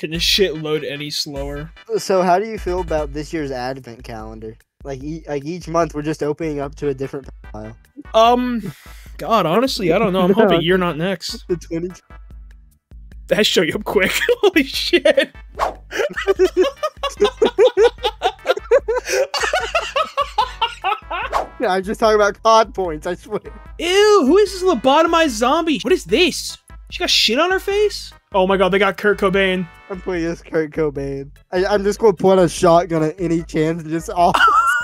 Can this shit load any slower? So, how do you feel about this year's advent calendar? Like, e- like each month, we're just opening up to a different file. Um, God, honestly, I don't know. I'm hoping you're not next. The 20. That show you up quick. Holy shit. Yeah, I'm just talking about COD points. I swear. Ew, who is this lobotomized zombie? What is this? She got shit on her face? Oh my god, they got Kurt Cobain. I'm playing as Kurt Cobain. I, I'm just gonna put a shotgun at any chance and just off.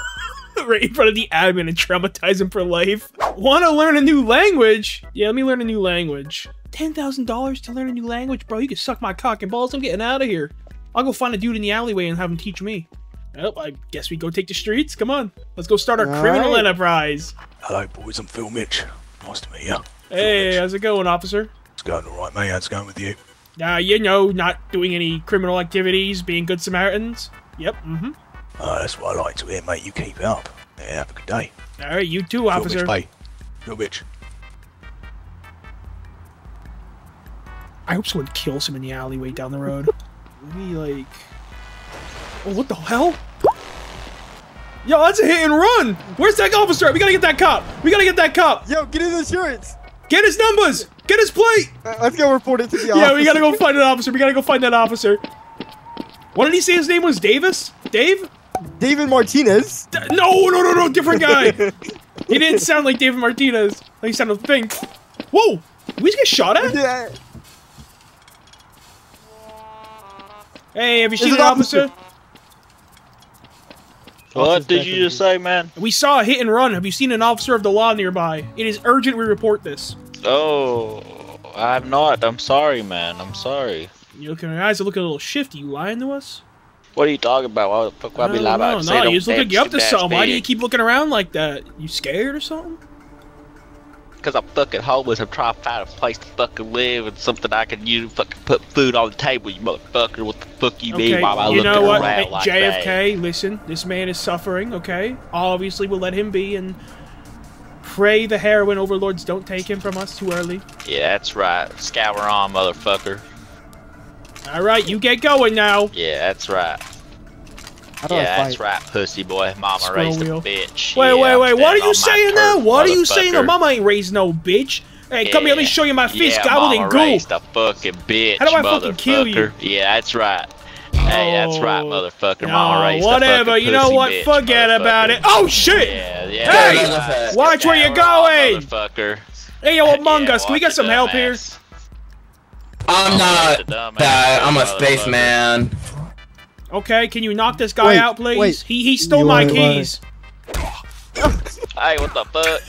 right in front of the admin and traumatize him for life. Want to learn a new language? Yeah, let me learn a new language. $10,000 to learn a new language, bro. You can suck my cock and balls. I'm getting out of here. I'll go find a dude in the alleyway and have him teach me. Well, I guess we go take the streets. Come on. Let's go start our All criminal right. enterprise. Hello, boys. I'm Phil Mitch. Nice to meet you. Hey, how's it going, officer? It's going all right, mate. How's it going with you? Uh, you know, not doing any criminal activities, being good Samaritans. Yep, mm-hmm. Uh, that's what I like to hear, mate. You keep it up. Yeah, have a good day. All right, you too, Phil officer. Mitch, mate. Phil Mitch. I hope someone kills him in the alleyway down the road. Maybe like, oh, what the hell? Yo, that's a hit and run. Where's that officer? We gotta get that cop. We gotta get that cop. Yo, get his insurance. Get his numbers. Get his plate. Uh, Let's go report it to the Yeah, office. we gotta go find an officer. We gotta go find that officer. What did he say his name was? Davis? Dave? David Martinez. D- No, no, no, no, different guy. he didn't sound like David Martinez. He sounded think. Whoa! Did we just get shot at? Yeah. Hey, have you seen an an officer? What did you just say, man? We saw a hit and run. Have you seen an officer of the law nearby? It is urgent we report this. Oh, I'm not. I'm sorry, man. I'm sorry. You looking, your eyes are looking a little shifty. You lying to us? What are you talking about? Why the fuck would I be lying no, about? Say no, you just look you're up to something. Why do you keep looking around like that? You scared or something? Because I'm fucking homeless. I'm trying to find a place to fucking live and something I can use to fucking put food on the table, you motherfucker. What the fuck you mean Okay, while I you look know what? around Hey, like JFK, listen, this man is suffering, okay? Obviously, we'll let him be and pray the heroin overlords don't take him from us too early. Yeah, that's right. Scour on, motherfucker. All right, you get going now. Yeah, that's right. How do Yeah, I that's right, pussy boy. Mama Squirrel raised wheel. a bitch. Wait, Yeah, wait, wait. What are you saying now? What are you saying? Motherfucker. mama ain't raised no bitch. Hey, come here, let me show you my face yeah, gobbled mama in goo. raised a fucking bitch, How do I fucking kill you? Yeah, that's right. Hey, that's right, motherfucker. Mama No, raised whatever. You know what? bitch, Forget about it. Oh shit! Yeah, yeah. Hey, that's watch where you're going. Motherfucker. Hey, yo, Among Yeah, Us, can we watch get some help dumb here? I'm not the dumbass that. I'm a spaceman. Okay, can you knock this guy Wait, out, please? wait. He he stole You my want- keys. Hey, what the fuck?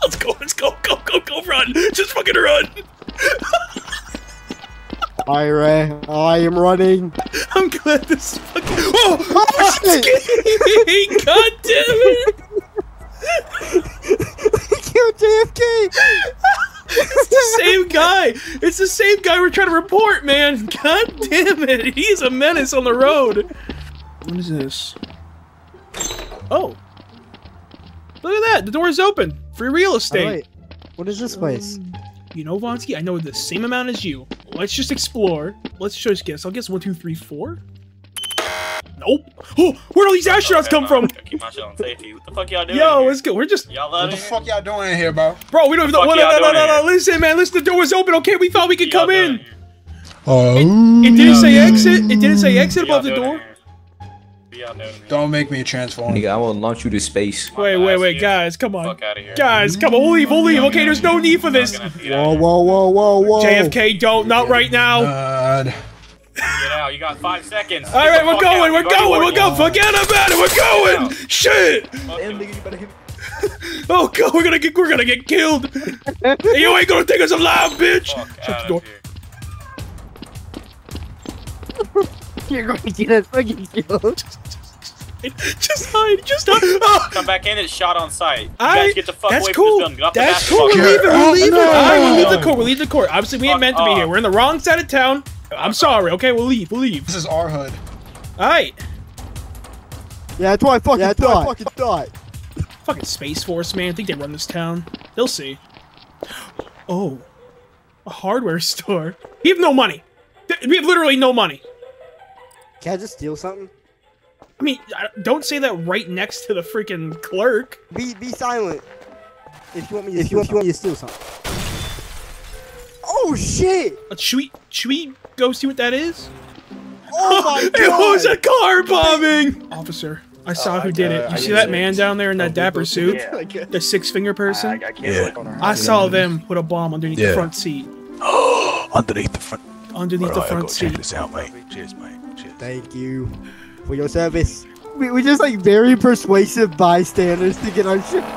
Let's go, let's go, go, go, go, run! Just fucking run! Hi, Ray. I am running. I'm glad this fucking. Oh! oh, oh hey! God damn it! Kill JFK. It's the same guy! It's the same guy we're trying to report, man! God damn it! He's a menace on the road! What is this? Oh! Look at that! The door is open! Free real estate! What is this place? You know, Vonsky, I know the same amount as you. Let's just explore. Let's just guess. I'll guess one, two, three, four. Nope. Oh, where all these astronauts come from? Keep my shit on safety. What the fuck y'all doing? Yo, here? let's go. We're just, y'all What the here? fuck y'all doing in here, bro? bro. We don't even know. Fuck No, no, y'all no, no, doing no. here? Listen, man. Listen, the door was open. Okay, we thought we could come in. here? Oh. It didn't say exit. It didn't say exit above the doing door. Here? What y'all doing here? Don't make me a transform. Nigga, I will launch you to space. Wait, wait, wait, guys, come on, Fuck out of here. guys, come on. We'll leave. We'll leave. Okay, there's no need for this. Whoa, whoa, whoa, whoa, whoa. JFK, don't. Not right now. God. Get out. You got five seconds. All right, we're going. We're going. We're going. Forget about it. We're going. Shit. Oh god, we're gonna get. We're gonna get killed. you ain't gonna take us alive, bitch. Fuck Shut the door. You're going to get us fucking killed. Just hide. Just hide. Oh, Come back in. It's shot on sight. You I- guys get the fuck that's away cool. from this building. Get off the That's back cool. fuck. We're leaving. We're Oh, leaving. no. All right, we'll leave the court. We'll leave the court. Obviously, we ain't Fuck meant to be here. We're in the wrong side of town. I'm sorry. Okay, we'll leave. We'll leave. This is our hood. All right. Yeah, that's why I fucking yeah, thought. I fucking thought. Fucking Space Force, man. I think they run this town. They'll see. Oh, a hardware store. We have no money. We have literally no money. Can I just steal something? I mean, don't say that right next to the freaking clerk. Be be silent. If you want me to, if you want, you want me to steal something. Oh shit! Uh, should we should we go see what that is? Oh my god! it was a car bombing. Officer, I saw who did it. You I see that man down there in that dapper suit? Yeah. The six finger person? I, I can't Yeah. look on her. I saw them put a bomb underneath the front seat. Underneath the front. Underneath the Right, I front gotta check seat. this out, mate. Cheers, mate. Cheers. Thank you for your service. We we just like very persuasive bystanders to get our shit.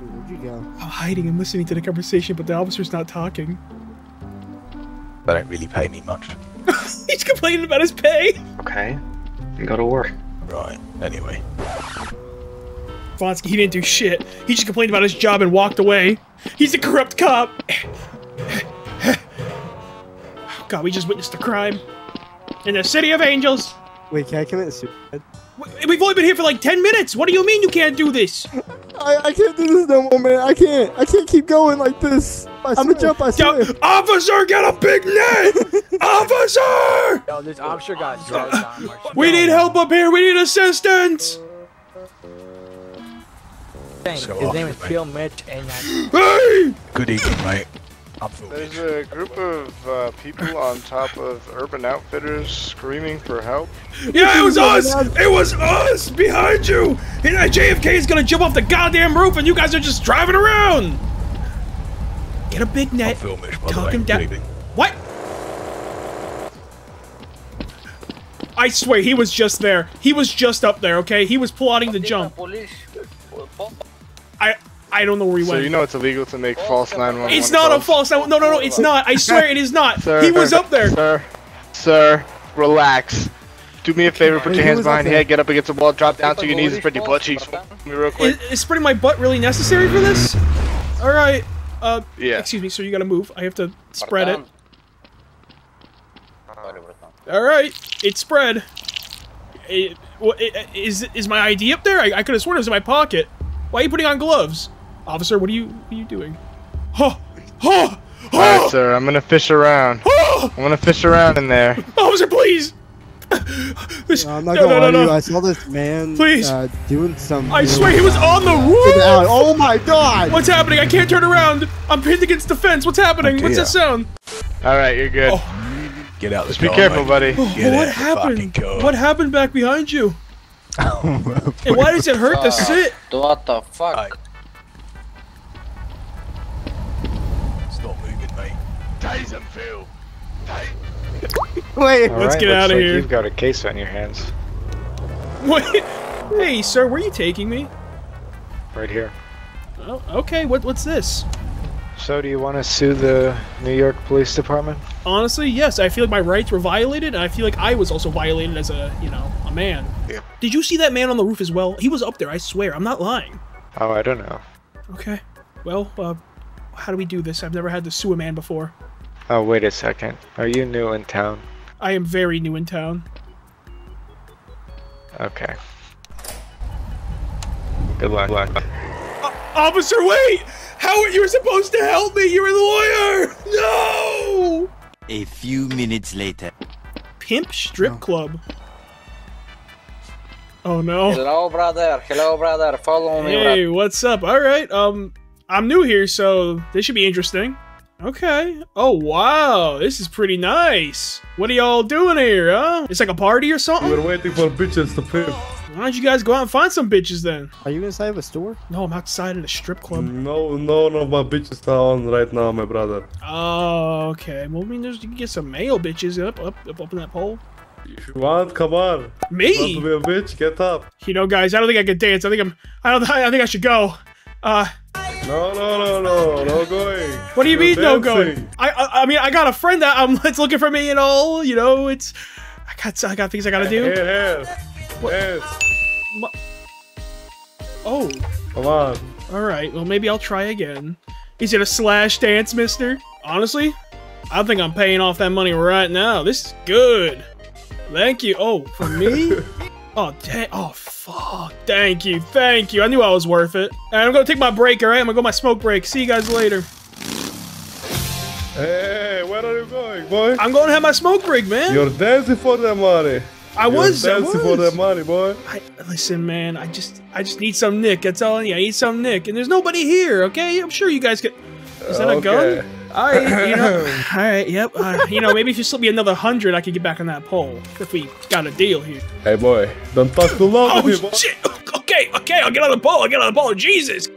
Where'd you go? I'm hiding and listening to the conversation, but the officer's not talking. They don't really pay me much. He's complaining about his pay. Okay. You go to work. Right. Anyway. Vonsky, he didn't do shit. He just complained about his job and walked away. He's a corrupt cop. God, we just witnessed a crime. In the City of Angels. Wait, can I commit suicide? We- We've only been here for like 10 minutes. What do you mean you can't do this? I, I can't do this no more, man. I can't. I can't keep going like this. I'm gonna jump. I Yo, swear. officer, get a big net! officer! Yo, this officer got drugged on We need help up here. We need assistance. So His name is mate. Peel Mitch, and that's Hey! Good evening, mate. I'm Phil There's a group of uh, people on top of Urban Outfitters screaming for help. Yeah, it was us! It was us behind you! And JFK is gonna jump off the goddamn roof and you guys are just driving around! Get a big net. Phil Mitch, Talk him down. What? I swear, he was just there. He was just up there, okay? He was plotting the jump. I I don't know where he So went. So you know it's illegal to make false 911 it's not a false false. No, no, no, it's not. I swear it is not. Sir, he was up there. Sir, sir, relax. Do me a favor, put your hands behind your head, get up against the wall, drop down to your knees, and spread your butt cheeks me real quick. Is, is spreading my butt really necessary for this? All right. Uh, Yeah. excuse me, sir. You gotta move. I have to spread it. All right, it's spread. It, wha- i- is is my ID up there? I, I could have sworn it was in my pocket. Why are you putting on gloves, officer? What are you what are you doing? Huh? Huh? Alright, sir, I'm gonna fish around. Huh? I'm gonna fish around in there. Officer, please. This- No, I'm not no, gonna no, no, lie to you. I saw this man Please. Uh, doing some. I swear he was on the roof. Get out. Oh my god! What's happening? I can't turn around. I'm pinned against the fence. What's happening? What's dear. that sound? Alright, you're good. Oh. Get out the Just be car, careful, mate. buddy. Oh, Get what out the happened? What happened back behind you? And why does it hurt to sit? What the fuck? Tase him, Phil. Wait. Let's get out of here. You've got a case on your hands. Wait. Hey, sir, where are you taking me? Right here. Oh, okay. What what's this? So, do you want to sue the New York Police Department? Honestly, yes. I feel like my rights were violated, and I feel like I was also violated as a, you know, a man. Yeah. Did you see that man on the roof as well? He was up there. I swear. I'm not lying. Oh, I don't know. Okay. Well, uh, how do we do this? I've never had to sue a man before. Oh, wait a second. Are you new in town? I am very new in town. Okay. Good luck. Good luck. Officer, wait! How are you supposed to help me? You're a lawyer! No! A few minutes later. Pimp strip club. Oh no. Hello, brother. Hello, brother. Follow me, Hey, what's up? All right. Um, I'm new here, so this should be interesting. Okay. Oh wow, this is pretty nice. What are y'all doing here, huh? It's like a party or something. We're waiting for bitches to pimp. Why don't you guys go out and find some bitches then? Are you inside of a store? No, I'm outside at a strip club. No, no one of my bitches are on right now, my brother. Oh, okay. Well, I mean, there's you can get some male bitches up, up, up, up in that pole. If you want, come on. Me? Want to be a bitch? Get up. You know, guys, I don't think I can dance. I think I'm. I don't. I think I should go. Uh, No, no, no, no, no going. what do you You're mean no going? I, I, I mean, I got a friend that um, that's looking for me and all. You know, it's. I got, I got things I gotta do. Here, here. Dance. Oh, Come on. all right. Well, maybe I'll try again. Is it a slash dance, Mister? Honestly, I think I'm paying off that money right now. This is good. Thank you. Oh, for me? oh, dang. Oh, fuck. Thank you. Thank you. I knew I was worth it. And I'm gonna take my break. All right, I'm gonna go my smoke break. See you guys later. Hey, where are you going? boy? I'm going to have my smoke break, man. You're dancing for that money. I was. You're I dancing for was. that money, boy. I, listen, man. I just, I just need some Nick. That's all I need. I need some Nick, and there's nobody here. Okay, I'm sure you guys could. Is that a gun? All right, you know. all right, yep. Uh, you know, maybe if you slip me another hundred, I could get back on that pole. If we got a deal here. Hey, boy, don't talk too long Oh with me, boy. shit! Okay, okay, I'll get on the pole. I'll get on the pole. Jesus.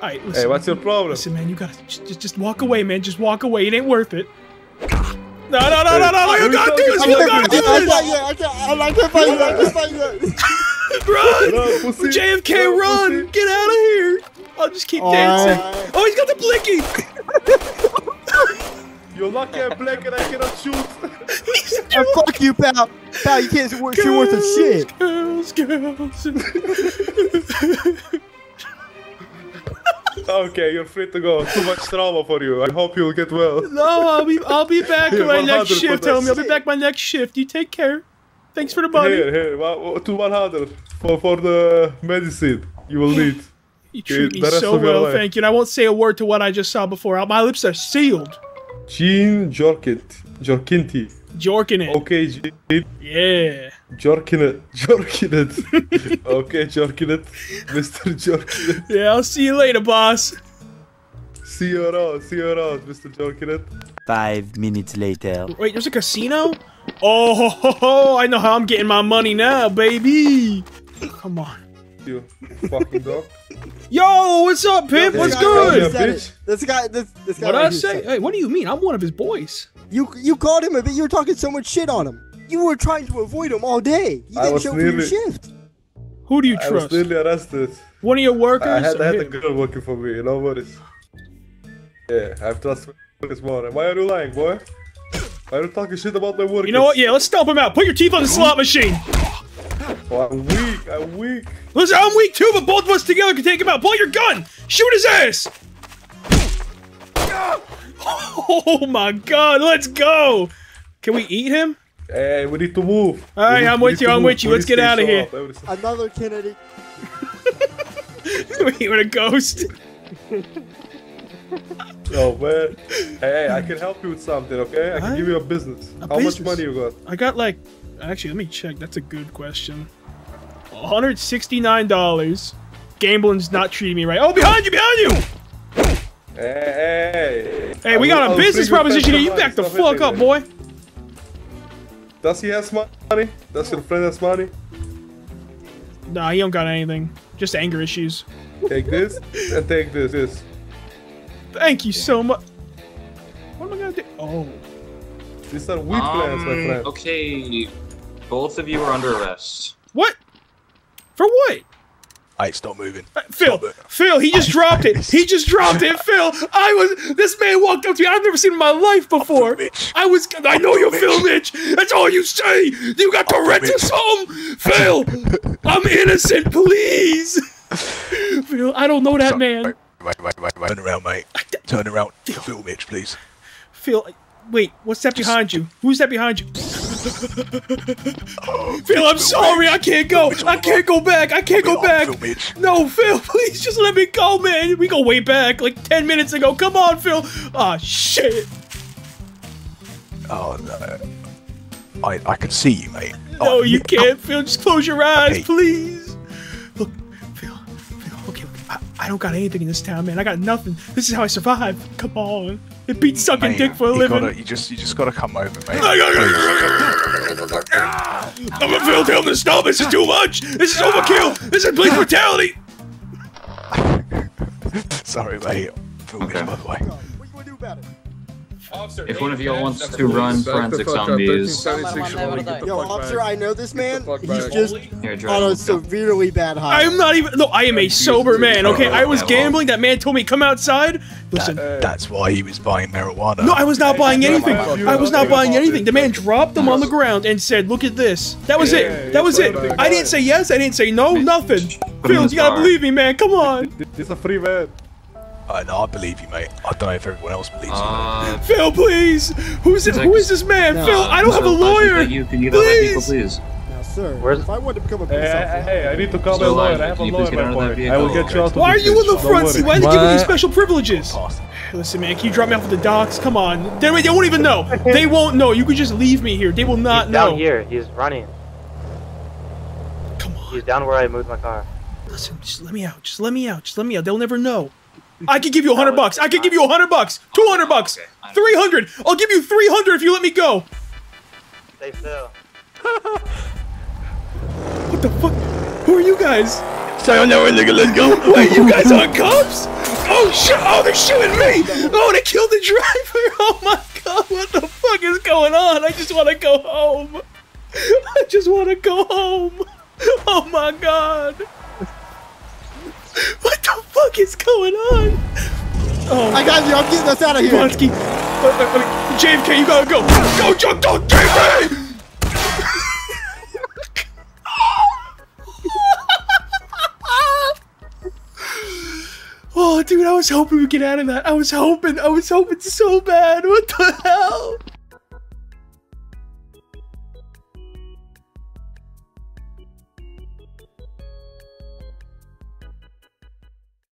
All right, listen. Hey, what's your problem? Listen, man, you gotta just, just, just walk away, man. Just walk away. It ain't worth it. No, no, no, no, no! You gotta do this! You gotta do I can't, I can't, I can't fight you. I can't fight you. Run! Run, pussy. JFK, Run, run! pussy. Get out of here! I'll just keep All dancing. right. Oh, he's got the blicky! You're lucky I'm black and I cannot shoot. He's Oh, fuck you, pal. Pal, you can't shoot worth of shit. Girls, girls. okay, you're free to go. Too much trauma for you. I hope you'll get well. no, I'll be, I'll be back my next shift, that homie. I'll be back my next shift. You take care. Thanks for the money. Here, here, wa- to 100 for, for the medicine you will need. You treat me so well, life. thank you. And I won't say a word to what I just saw before. Uh, my lips are sealed. Jean Jorkit. Jorkinti. Jorking it. Okay, Jean. Yeah. Jorkin it. Jorkin it. okay, Jorkin it. Mr. Jorkin it. Yeah, I'll see you later, boss. See you around. See you around, Mr. Jorkin it. Five minutes later. Wait, there's a casino? Oh, ho, ho, ho, I know how I'm getting my money now, baby. Come on. You fucking dog. Yo, what's up, Pimp? This What's guy good? right here said bitch. This guy, this, this guy. What right I say? Hey, what do you mean? I'm one of his boys. You, you called him a bit. You were talking so much shit on him. You were trying to avoid him all day. You I didn't was show up for your nearly- shift. Who do you trust? I was trust? nearly arrested. One of your workers? I had, or I had a girl working for me, no worries. Yeah, I have trust this morning. Why are you lying, boy? Why are you talking shit about my workers? You know what? Yeah, let's stomp him out. Put your teeth on the slot machine. Oh, I'm weak, I'm weak. Listen, I'm weak too, but both of us together can take him out. Pull your gun. Shoot his ass. Oh my god, let's go. Can we eat him? Hey, we need to move. All right, need- I'm with you, I'm move. with you. Let's get out of here. up. Another Kennedy. we with a ghost. Oh man. Hey, hey, I can help you with something, okay? I can Huh? give you a business. A How business? much money you got? I got like, actually, let me check. That's a good question. $169. Gambling's not treating me right. Oh, behind you, behind you! Hey, hey. Hey, we I got a I business proposition here. You back the fuck up, boy. Does he have money? Does your friend have money? Nah, he don't got anything. Just anger issues. Take this and take this. This. Thank you so much. What am I gonna do? Oh. These are weak plans, my Um, friend. Okay, both of you are under arrest. What? For what? Hey, stop moving. Uh, Phil, Stop it. Phil, he just dropped it. He just dropped it, Phil. I was. This man walked up to me. I've never seen in my life before. I was. I know you're Mitch. Phil Mitch. That's all you say. You got Tourette's or Mitch. something, Phil. I'm innocent. Please, Phil. I don't know that Stop. man. Wait, wait, wait, wait, wait. Turn around, mate. Turn around. Phil Mitch, please. Phil, wait. What's that behind you? Who's that behind you? Phil, I'm sorry. I can't go. I can't go back. I can't go back. Phil Mitch. No, Phil, please just let me go, man. We go way back, like 10 minutes ago. Come on, Phil. Ah, shit. Oh, no. I, I can see you, mate. No, Oh, you can't, Phil. Just close your eyes, Okay. please. I, I don't got anything in this town, man. I got nothing. This is how I survive. Come on. It beats sucking Mate, dick for a you living. Gotta, you just, you just gotta come over, mate. I'm a Phil, tell him to stop. This is too much. This is overkill. This is police brutality. Sorry, mate. Mitch, Okay. by the way. What you gonna do about it? If one of y'all wants to run forensic zombies, Yo, officer, I know this man. He's just here, on drive. a severely bad high. I'm not even. No, I am a sober man. Okay, I was gambling. That man told me come outside. Listen, That, uh, that's why he was buying marijuana. No, I was not buying anything. I was not buying anything. The man dropped them on the ground and said, "Look at this." That was it. That was it. I didn't say yes. I didn't say no. Nothing. Put him in Phil, his you gotta believe me, man. Come on. He's a free man. Uh, no, I believe you, mate. I don't know if everyone else believes Uh, Phil, please. Who's it? Who is this man? no, Phil, I don't have a lawyer. You can you get other people, Please. please? Now, sir. Where's- if I want to become a Hey, police hey, officer, hey, I need to call my lawyer. I have a lawyer please in my out of that party. I will vehicle? get you out to Why are you in the front seat? Why are they give you these What? special privileges? Listen, man, can you drop me off at the docks? Come on. They, they won't even know. They won't know. You could just leave me here. They will not He's know. down here. He's running. Come on. He's down where I moved my car. Listen, just let me out. Just let me out. Just let me out. They'll never know. I could give you a hundred bucks. I could give you a hundred bucks. Two hundred bucks. Three hundred. I'll give you three hundred if you let me go. Stay still. What the fuck? Who are you guys? Say on there, nigga, let's go. Wait, you guys aren't cops? Oh shit! Oh, they're shooting me! Oh, they killed the driver! Oh my god! What the fuck is going on? I just want to go home. I just want to go home. Oh my god! What the fuck is going on? Oh, I got you. I'm getting us out of here. Vonsky. Uh, uh, uh, JFK, you gotta go. Go, Chuck, go, JFK! Oh, dude, I was hoping we'd get out of that. I was hoping. I was hoping so bad. What the hell?